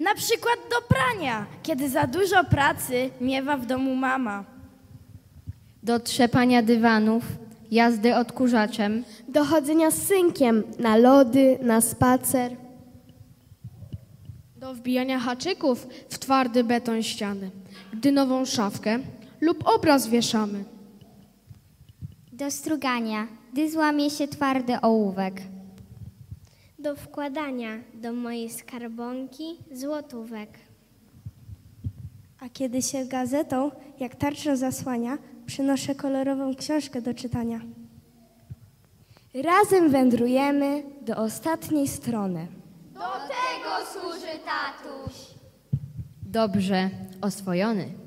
Na przykład do prania, kiedy za dużo pracy miewa w domu mama. Do trzepania dywanów, jazdy odkurzaczem, Do chodzenia z synkiem na lody, na spacer. Do wbijania haczyków w twardy beton ściany, gdy nową szafkę lub obraz wieszamy. Do strugania, gdy złamie się twardy ołówek. Do wkładania do mojej skarbonki złotówek. A kiedy się gazetą, jak tarczą zasłania, przynoszę kolorową książkę do czytania. Razem wędrujemy do ostatniej strony. dobrze oswojony.